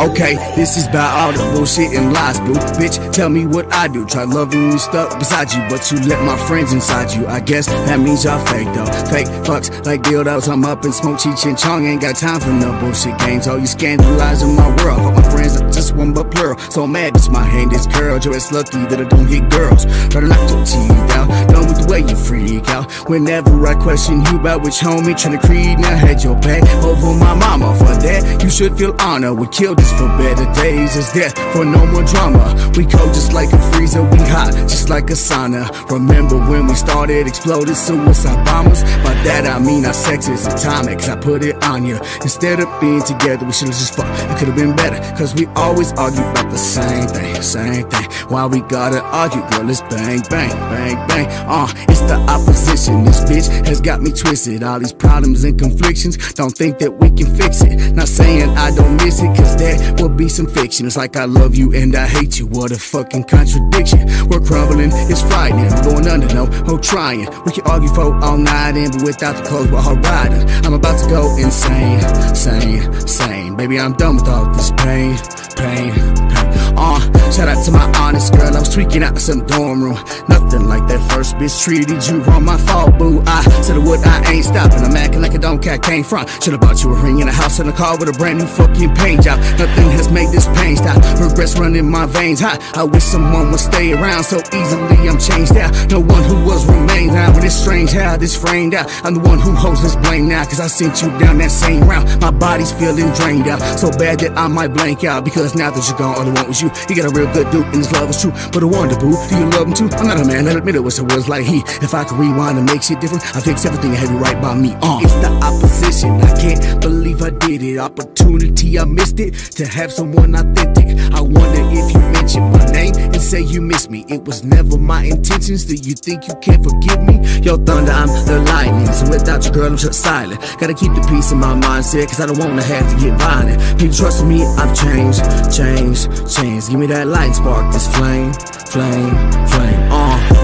Okay, this is about all the bullshit and lies, boo. Bitch, tell me what I do. Try loving me stuck beside you, but you let my friends inside you. I guess that means y'all fake though. Fake fucks like dildos. I'm up and smoke Cheech and Chong. Ain't got time for no bullshit games. Oh, you scandalizing my world. All my friends are just one but plural. So mad, it's my hand is curled. You're as lucky that I don't hit girls. Try to knock your teeth out. Done with the way you freak out. Whenever I question you about which homie trying to creed, now had your back over my mama. For that, you should feel honor. We killed this for better days. It's death for no more drama. We cold just like a freezer. We hot just like a sauna. Remember when we started exploding suicide bombers? By that I mean our sex is atomic. I put it on you. Instead of being together, we should've just fucked. It could've been better. Cause we always argue about the same thing, same thing. Why we gotta argue, girl? It's bang, bang, bang, bang. Uh, it's the opposition. This bitch has got me twisted. All these problems and conflictions. Don't think that we can fix it. Not saying I don't miss it, cause that would be some fiction. It's like I love you and I hate you. What a fucking contradiction. We're crumbling, it's frightening. We're going under, no, no trying. We can argue for all night in, but without the clothes, we're all riding. I'm about to go insane, sane, sane. Baby, I'm done with all this pain, pain, shout out to my honest girl. I was tweaking out some dorm room. Nothing like that first bitch treated you on my fault, boo. I said what I ain't stopping. I'm acting like a don't cat came from. Should've bought you a ring in a house and a car with a brand new fucking paint job. Nothing has made this pain stop. Regrets running my veins hot. I wish someone would stay around so easily. I'm changed out. No one who was remains now. But it's strange how this framed out. I'm the one who holds this blame now. Cause I sent you down that same route. My body's feeling drained out. So bad that I might blank out. Because now that you're gone, all I want was you. You got a real good dude, and his love is true. But I wonder, boo, do you love him too? I'm not a man that admit it was it was like he. If I could rewind and make shit different, I fix everything and have you right by me. Uh. It's the opposition. I can't believe I did it. Opportunity, I missed it to have someone authentic. I wonder if you mention my name and say you miss me. It was never my intentions. Do you think you can forgive me? Yo, thunder, I'm the lightning. So without you, girl, I'm just silent. Gotta keep the peace in my mindset, cause I don't wanna have to get violent. People trust me, I've changed, changed, changed. Give me that light spark, this flame, flame, flame. Uh.